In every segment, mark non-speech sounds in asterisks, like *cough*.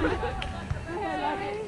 happened? *laughs*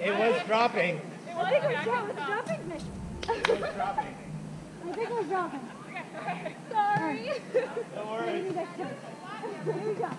It was dropping. It was, I think it was, yeah, it was dropping, It was dropping. I think it was dropping. Sorry. Don't worry. Maybe next time. Here we go.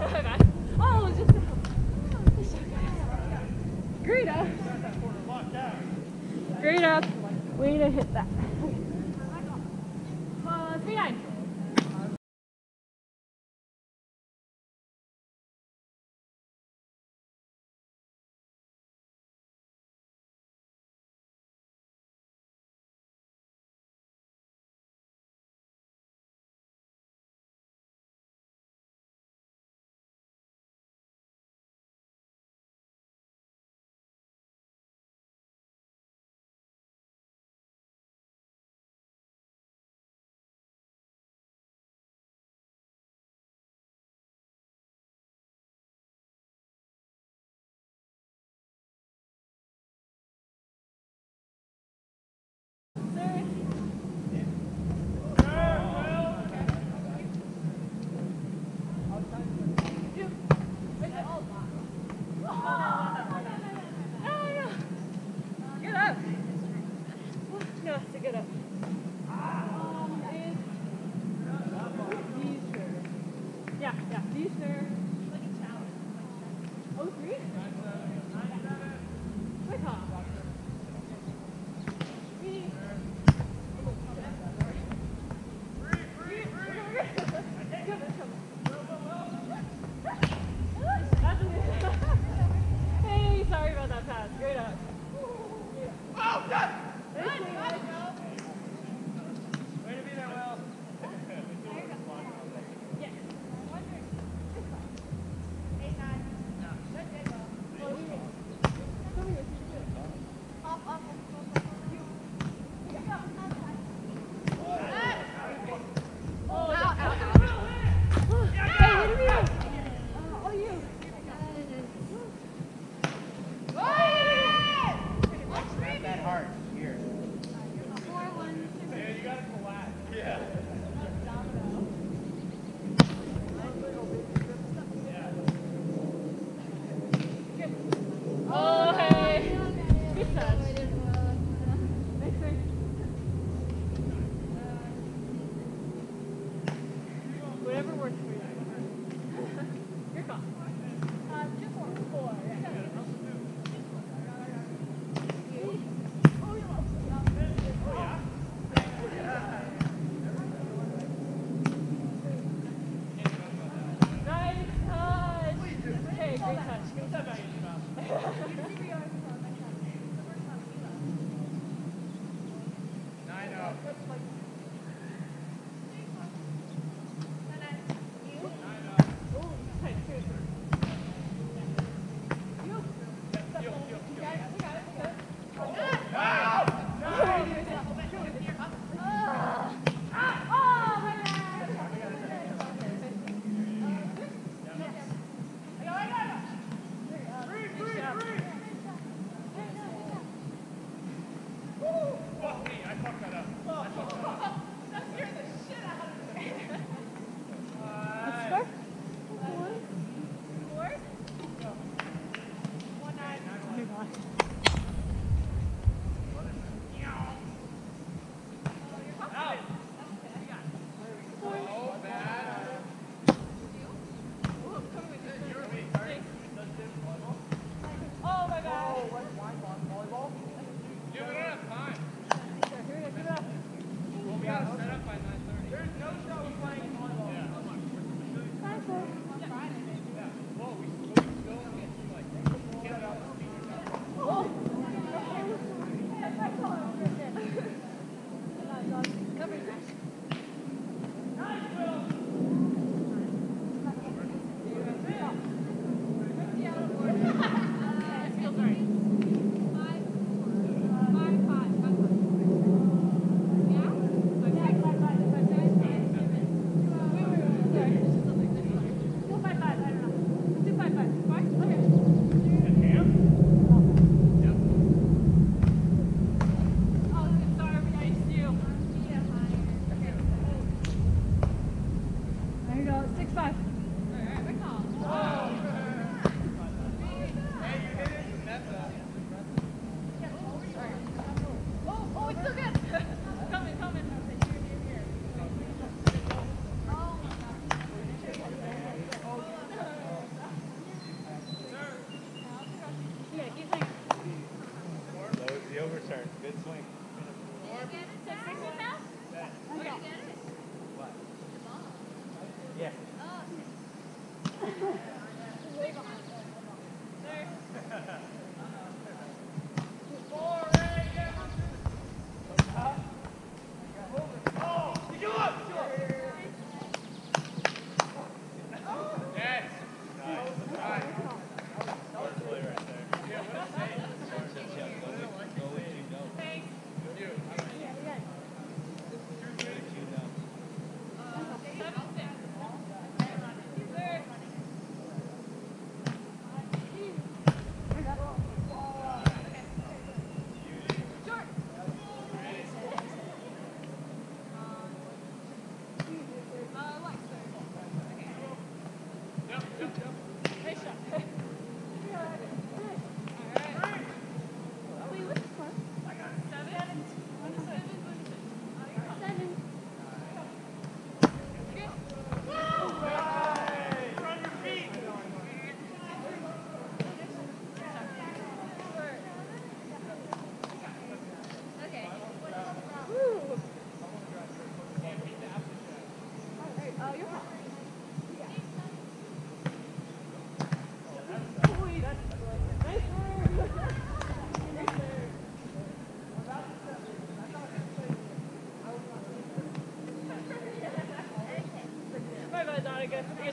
oh, just a, Great up. Great up. Way to hit that. that hard. Here. There, you gotta collapse. Yeah.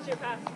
Your pass.